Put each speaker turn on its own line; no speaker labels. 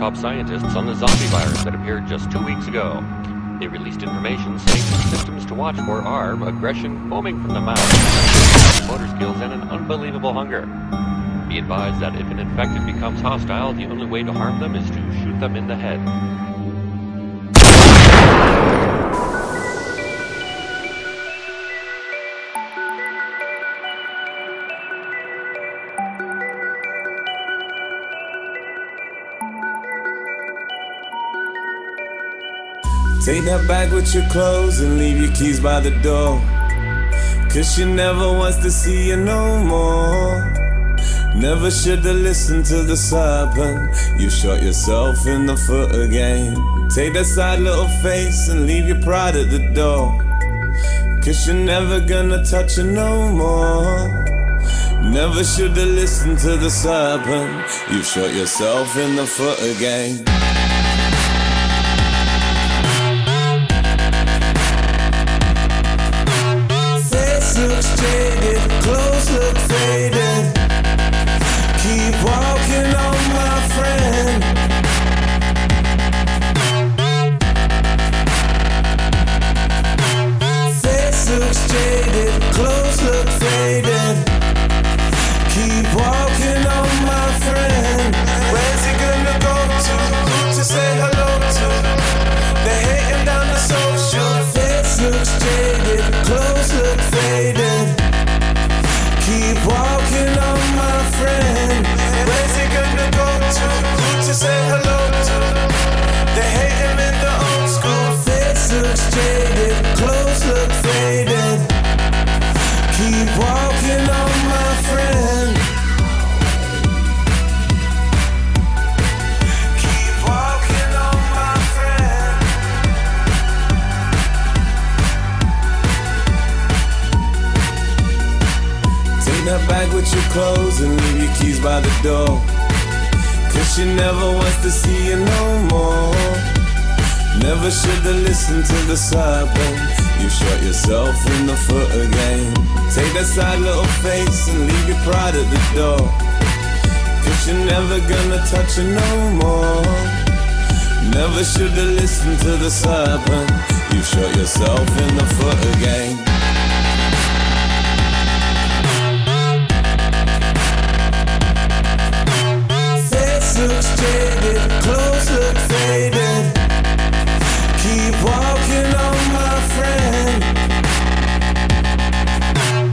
top scientists on the zombie virus that appeared just two weeks ago. They released information saying the symptoms to watch for are aggression, foaming from the mouth, motor skills, and an unbelievable hunger. Be advised that if an infected becomes hostile, the only way to harm them is to shoot them in the head.
Take that bag with your clothes and leave your keys by the door. Cause she never wants to see you no more. Never should've listened to the serpent. You shot yourself in the foot again. Take that sad little face and leave your pride at the door. Cause you're never gonna touch her no more. Never should've listened to the serpent. You shot yourself in the foot again. Keep walking on, my friend. Where's he gonna go to? To say hello Take that bag with your clothes and leave your keys by the door. Cause she never wants to see you no more. Never should've listened to the serpent. You shot yourself in the foot again. Take that sad little face and leave your pride at the door. Cause you're never gonna touch her no more. Never should've listened to the serpent. You shot yourself in the foot again. much jaded, clothes look faded. Keep